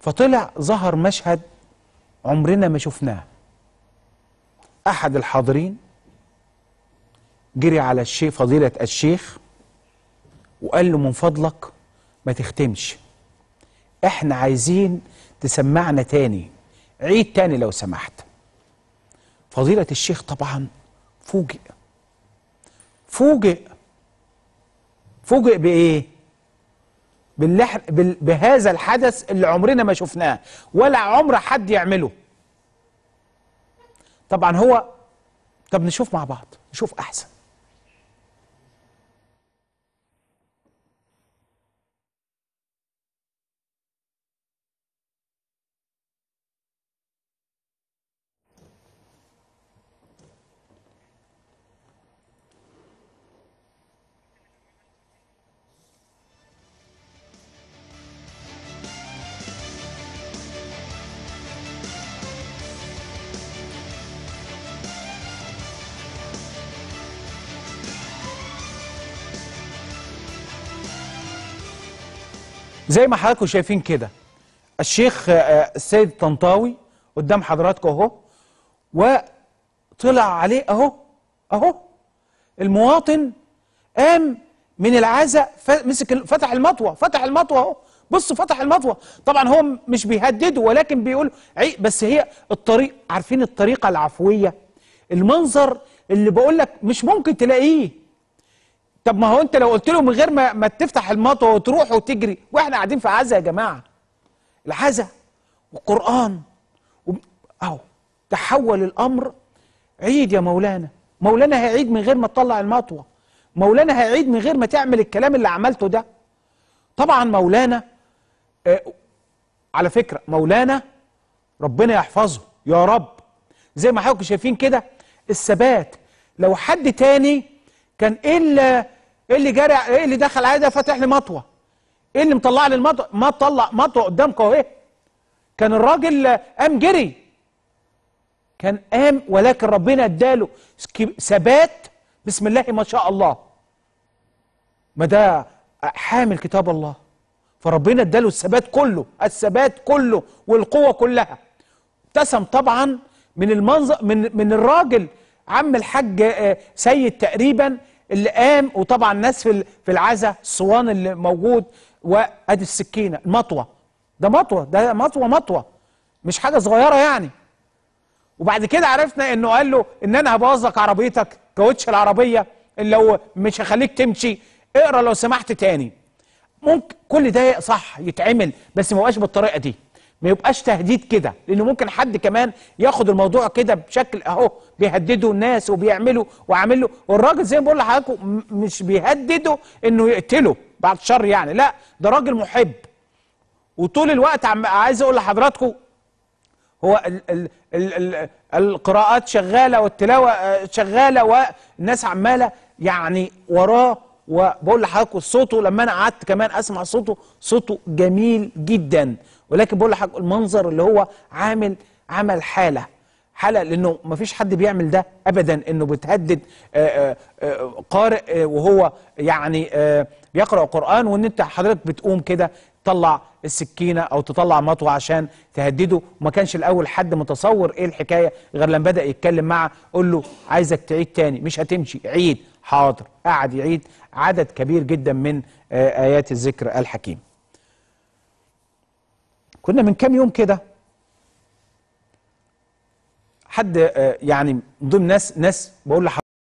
فطلع ظهر مشهد عمرنا ما شفناه. أحد الحاضرين جري على الشيخ فضيلة الشيخ وقال له من فضلك ما تختمش إحنا عايزين تسمعنا تاني عيد تاني لو سمحت. فضيلة الشيخ طبعا فوجئ. فوجئ. فوجئ بإيه؟ باللح... بال... بهذا الحدث اللي عمرنا ما شفناه ولا عمر حد يعمله. طبعا هو طب نشوف مع بعض نشوف أحسن. زي ما حضراتكم شايفين كده. الشيخ آه، السيد الطنطاوي قدام حضراتكم اهو وطلع عليه اهو اهو المواطن قام من العزاء مسك فتح المطوة فتح المطوة اهو. بص فتح المطوة. طبعا هو مش بيهدده ولكن بيقول عي بس هي الطريق عارفين الطريقة العفوية؟ المنظر اللي بقول لك مش ممكن تلاقيه. طب ما هو انت لو قلت له من غير ما, ما تفتح المطوة وتروح وتجري وإحنا قاعدين في عزا يا جماعة. العزا والقرآن. أهو تحول الأمر. عيد يا مولانا. مولانا هيعيد من غير ما تطلع المطوة. مولانا هيعيد من غير ما تعمل الكلام اللي عملته ده. طبعا مولانا آه على فكرة مولانا ربنا يحفظه. يا رب. زي ما حضراتكم شايفين كده الثبات لو حد تاني كان إيه اللي إيه اللي جرى إيه اللي دخل عليه ده فاتح لي مطوة. إيه اللي مطلع لي المطوة؟ ما طلع مطوة قدامكم اهي كان الراجل قام جري. كان قام ولكن ربنا اداله ثبات بسم الله ما شاء الله. ما ده حامل كتاب الله. فربنا اداله الثبات كله الثبات كله والقوة كلها. ابتسم طبعا من المنظر من من الراجل عم الحاج آه، سيد تقريبا اللي قام وطبعا الناس في في العزا الصوان اللي موجود وأدي السكينة. المطوه ده مطوة. ده مطوة مطوة. مش حاجة صغيرة يعني. وبعد كده عرفنا إنه قال له إن أنا هبوظ لك عربيتك كاوتش العربية اللي لو مش هخليك تمشي. اقرأ لو سمحت تاني. ممكن كل ده صح يتعمل بس ما يبقاش بالطريقة دي. ما يبقاش تهديد كده لأنه ممكن حد كمان ياخد الموضوع كده بشكل أهو بيهددوا الناس وبيعملوا وعامل له والراجل زي ما بقول لحضراتكم مش بيهدده إنه يقتله بعد الشر يعني لا ده راجل محب. وطول الوقت عم عايز أقول لحضراتكم هو ال ال ال ال القراءات شغالة والتلاوة آه، شغالة والناس عمالة يعني وراه وبقول لحضراتكم صوته لما أنا قعدت كمان أسمع صوته صوته جميل جدا. ولكن بقول لحضراتكم المنظر اللي هو عامل عمل حالة حالة لأنه ما فيش حد بيعمل ده ابدا إنه بتهدد آه، آه، آه، قارئ وهو يعني بيقرا قرآن وإن أنت حضرتك بتقوم كده تطلع السكينة أو تطلع مطوة عشان تهدده. وما كانش الأول حد متصور إيه الحكاية غير لما بدأ يتكلم معه قول له عايزك تعيد تاني مش هتمشي عيد. حاضر. قعد يعيد عدد كبير جدا من آه، آيات الذكر الحكيم. كنا من كام يوم كده حد آه، يعني من ضمن ناس ناس بقول لحضرتك